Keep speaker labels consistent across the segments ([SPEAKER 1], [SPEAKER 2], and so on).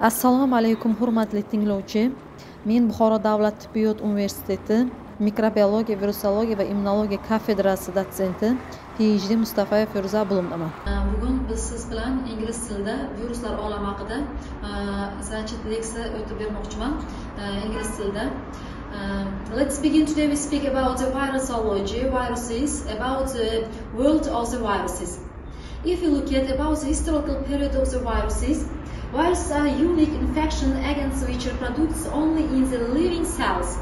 [SPEAKER 1] assalomu alaykum hurmatli tinglovchi. Men buxoro davlat tibbiyot universiteti mikrobiologiya virusologiya va immunologiya kafedrasi dotsenti phd mustafayev feruza abulumdaman
[SPEAKER 2] bugun biz siz bilan ingliz tilida viruslar olami haqida значит leksiya o'tib bermoqchiman ingliz tilida. Let's begin today we speak about the virusology viruses about the world of the viruses. If you look at about the historical period of the viruses Viruses are unique infection agents which are produced only in the living cells.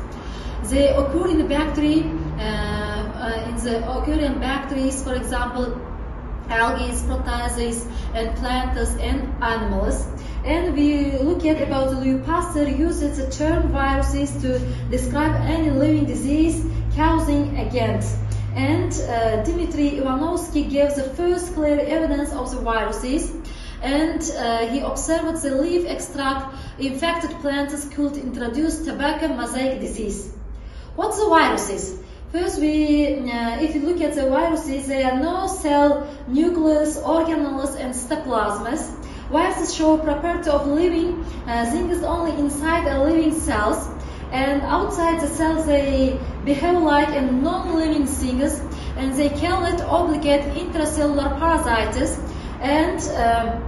[SPEAKER 2] They occur in the bacteria, uh, uh, in the occur in bacteria, for example, algae, proteases, and plants and animals. And we look at about Louis Pasteur uses the term viruses to describe any living disease causing agents. And uh, Dmitry Ivanovsky gave the first clear evidence of the viruses and uh, he observed the leaf extract infected plants could introduce tobacco mosaic disease. What's the viruses? First, we, uh, if you look at the viruses, they are no cell nucleus, organelles, and cytoplasms. Viruses show property of living uh, things only inside the living cells, and outside the cells they behave like a non-living things, and they cannot obligate intracellular parasites and uh,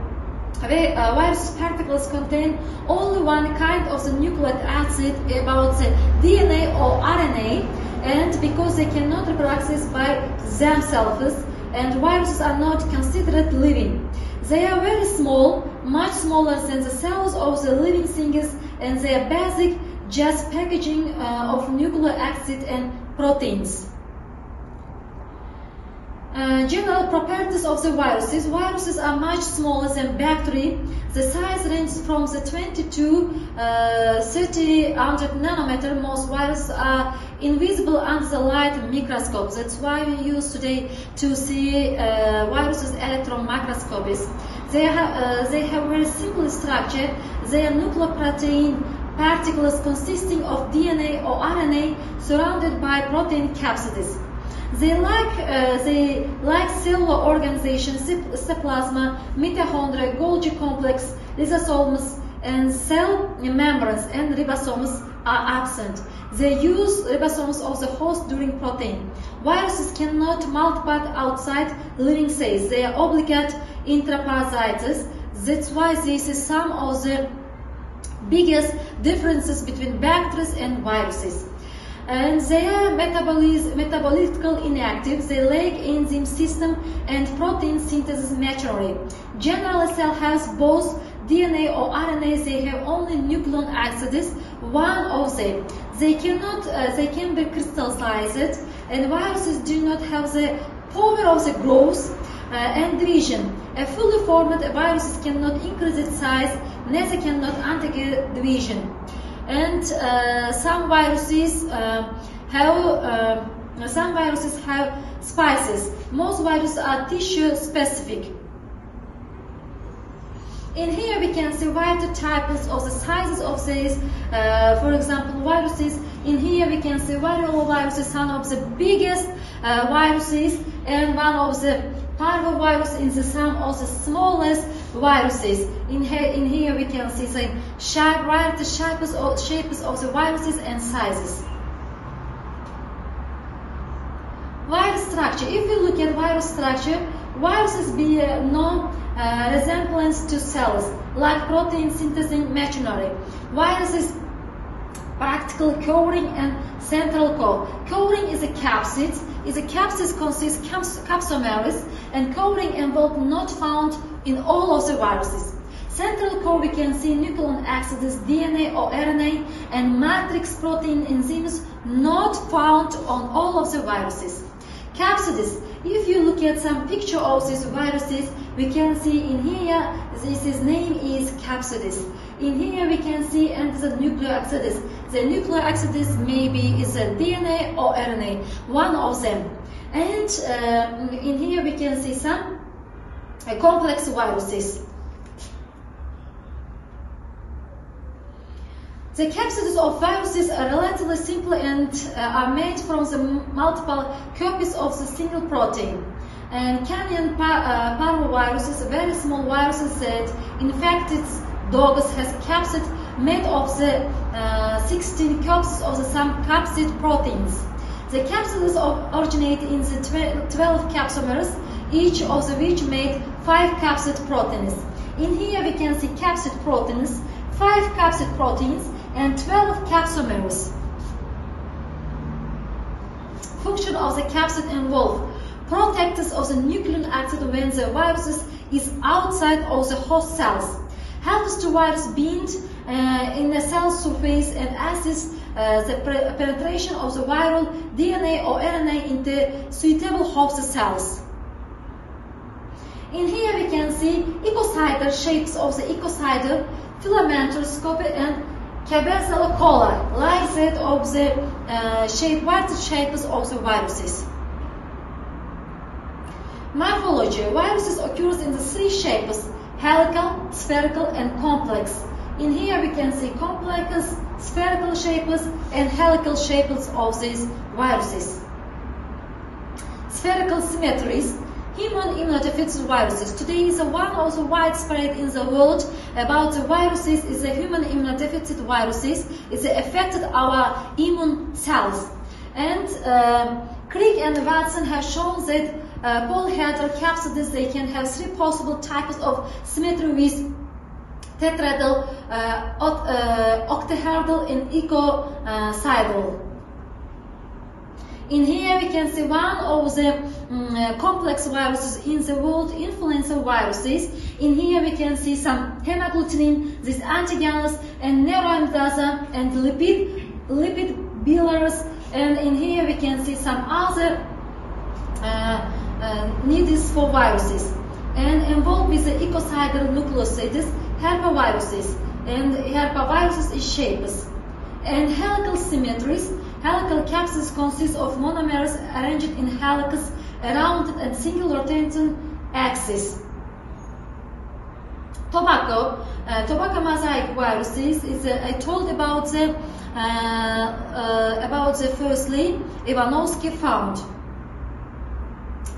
[SPEAKER 2] virus particles contain only one kind of the nucleic acid about the DNA or RNA and because they cannot reproduce by themselves and viruses are not considered living. They are very small, much smaller than the cells of the living things and they are basic just packaging uh, of nucleic acid and proteins. Uh, general properties of the viruses. Viruses are much smaller than bacteria. The size ranges from the 20 to uh, 30 hundred nanometer. Most viruses are invisible under the light microscope. That's why we use today to see uh, viruses electron microscopes. They, ha uh, they have very simple structure. They are nucleoprotein particles consisting of DNA or RNA surrounded by protein capsids. They like uh, they like cellular organization, cytoplasma, mitochondria, Golgi complex, lysosomes, and cell membranes and ribosomes are absent. They use ribosomes of the host during protein. Viruses cannot multiply outside living cells. They are obligate intraparasites. That's why this is some of the biggest differences between bacteria and viruses and they are metabolically inactive. They lack enzyme system and protein synthesis machinery. Generally, cell has both DNA or RNA. They have only nucleic acids. One of them. They cannot. Uh, they can be crystallized, and viruses do not have the power of the growth uh, and division. A fully formed virus cannot increase its size, neither cannot undergo division and uh, some viruses uh, have uh, some viruses have spices. Most viruses are tissue specific. In here we can see viral types of the sizes of these, uh, for example, viruses. In here we can see viral viruses, one of the biggest uh, viruses and one of the parvovirus is the sum of the smallest viruses. In here, in here we can see the shape, right, the shapes of, shapes of the viruses and sizes. Virus structure. If we look at virus structure, viruses bear no uh, resemblance to cells, like protein synthesis machinery. Viruses practical covering and central core. Covering is a capsid. Is a capsid consists capsomeres and covering envelope not found in all of the viruses. Central core we can see nucleic acids, DNA or RNA, and matrix protein enzymes not found on all of the viruses. Capsids. If you look at some picture of these viruses, we can see in here, this is name is capsids. In here we can see and the nucleoacids. Maybe is a DNA or RNA, one of them. And uh, in here we can see some uh, complex viruses. The capsids of viruses are relatively simple and uh, are made from the multiple copies of the single protein. And Canine par uh, parvovirus is a very small virus that infects dogs has capsid made of the uh, 16 copies of the some capsid proteins. The capsids originate in the 12 capsomers, each of the which made 5 capsid proteins. In here we can see capsid proteins, 5 capsid proteins and 12 capsomers. Function of the capsid involved protectors of the nucleic acid when the virus is outside of the host cells. Helps the virus bind uh, in the cell surface and assists uh, the penetration of the viral DNA or RNA into suitable host cells. In here we can see icosider shapes of the icosider, filamentous scope and Cabezella cola, like that of the uh, shape, white shapes of the viruses. Morphology. Viruses occurs in the three shapes, helical, spherical, and complex. In here we can see complex, spherical shapes, and helical shapes of these viruses. Spherical symmetries. Human immunodeficient viruses. Today is one of the widespread in the world about the viruses is the human immunodeficient viruses. It's affected our immune cells. And uh, Crick and Watson have shown that uh, polyhedral capsids, they can have three possible types of symmetry with tetrahedral, uh, uh, octahedral, and icosidal. In here we can see one of the um, complex viruses in the world, influenza viruses. In here we can see some hemagglutinin, these antigens, and neuraminidase, and lipid, lipid bilayers. And in here we can see some other uh, uh, needs for viruses. And involved with the ecocidal nucleosides, herpesviruses. And herpesviruses is shapes. And helical symmetries, helical capsids consist of monomers arranged in helix around a single rotating axis. Tobacco, uh, tobacco mosaic viruses is uh, I told about the uh, uh about the firstly Ivanovsky found.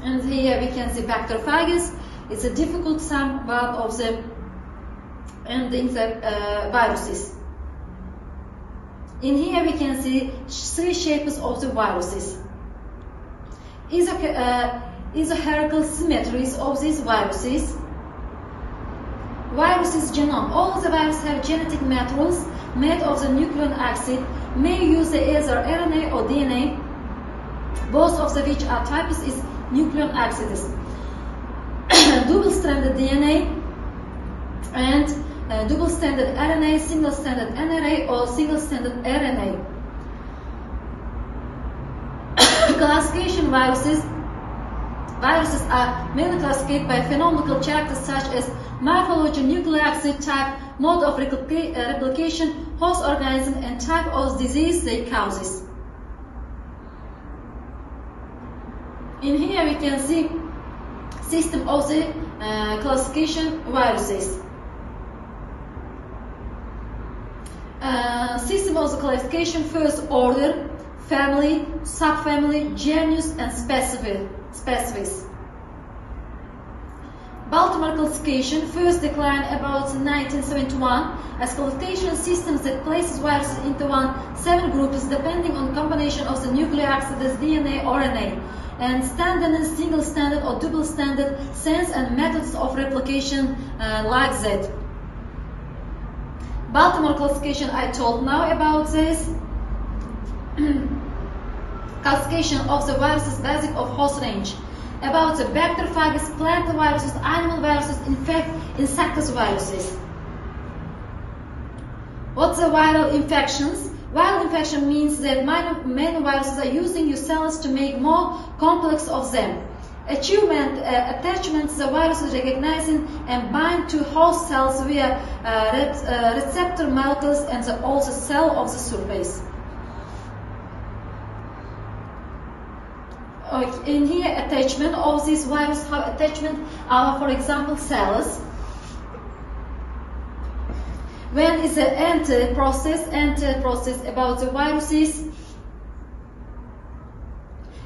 [SPEAKER 2] And here we can see bacteriophagous. It's a difficult sum of the endings of uh, viruses. In here we can see three shapes of the viruses. Iso uh, isohierarchical symmetries of these viruses. Viruses genome. All the viruses have genetic materials made of the nucleic acid, may use either RNA or DNA, both of the which are types is nucleic acids. Double-stranded DNA and uh, double-stranded RNA, single-stranded NRA, or single-stranded RNA. classification viruses Viruses are mainly classified by phenomenological characters such as morphology, nucleic acid type, mode of uh, replication, host organism, and type of disease they causes. In here we can see system of the uh, classification viruses. Uh, system of the classification first order, family, subfamily, genus, and specific, species. Baltimore classification first declined about 1971 as classification systems that places viruses into one seven groups depending on combination of the nucleic acids, DNA, or RNA and standard and single standard or double standard sense and methods of replication uh, like that. Baltimore classification I told now about this. classification of the viruses basic of host range. About the bacteriophagous, plant viruses, animal viruses, infect, insectus viruses. What's the viral infections? Viral infection means that many viruses are using your cells to make more complex of them. Achievement, uh, attachments, the virus is recognizing and bind to host cells via uh, uh, receptor molecules and the, also cell of the surface. in here, attachment of these virus have attachment are, for example, cells when is the enter process, enter process about the viruses,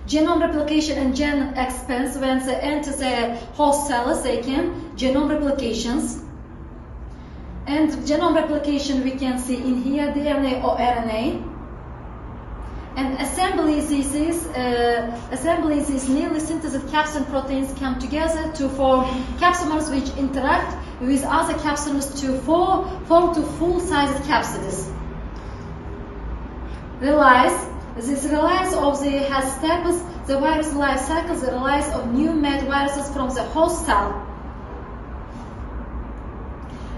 [SPEAKER 2] genome replication and gen expanse when they enter the host cells, they can genome replications. And genome replication we can see in here DNA or RNA. And assemblies is uh, assemblies is nearly synthesized capsid proteins come together to form capsomers which interact with other capsomers to form, form to full-sized capsids. Relies this relies of the has the virus life cycle, the relies of new made viruses from the host cell.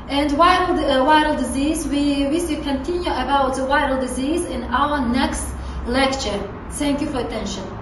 [SPEAKER 2] And viral, uh, viral disease, we wish to continue about the viral disease in our next lecture. Thank you for attention.